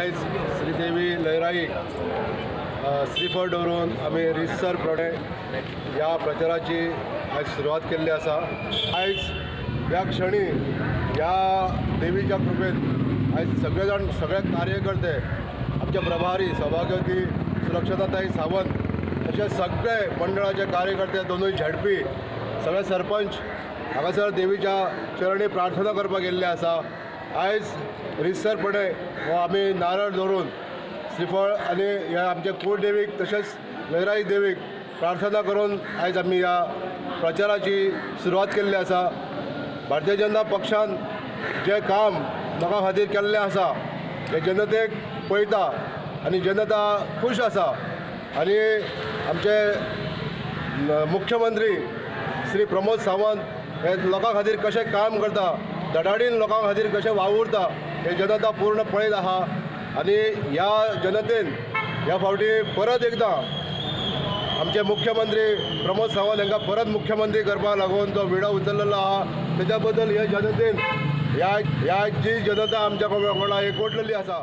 आयज श्रीदेवी लयराई अ, श्रीफळ दवरून आमी रिसर प्रणे ह्या प्रचाराची आयज सुरवात केल्ली आसा आयज ह्या क्षणी ह्या देवीच्या कृपेत आयज सगळे जाण सगळे कार्यकर्ते आमचे प्रभारी सभागती सुरक्षताताई सावंत असे सगळे मंडळाचे कार्यकर्ते दोनूय झेडपी सगळे सरपंच हांगासर देवीच्या चरणी प्रार्थना करपाक गेल्ले आसा आयज रिसरपणे हो आमी नारळ दवरून श्रीफळ आनी ह्या आमच्या कुळदेवीक तशेंच लयराई देवीक प्रार्थना करून आयज आमी ह्या प्रचाराची सुरवात केल्ली आसा. भारतीय जनता पक्षान जें काम लोकां खातीर केल्लें आसा ते जनतेक पळयता आनी जनता खूश आसा. आनी आमचे मुख्यमंत्री श्री प्रमोद सावंत हे लोकां खातीर कशें काम करता धडाडीन लोकां खातीर कशें वावुरता हे जनता पूर्ण पळयत आहा. आनी ह्या जनतेन ह्या फावटी परत एकदां आमचे मुख्यमंत्री प्रमोद सावंत हांकां परत मुख्यमंत्री करपाक लागून जो विडो उचललेलो आहा तेज्या बद्दल हे जनतेन ह्या ह्या जी जनता आमच्या वांगडा एकवटलेली आसा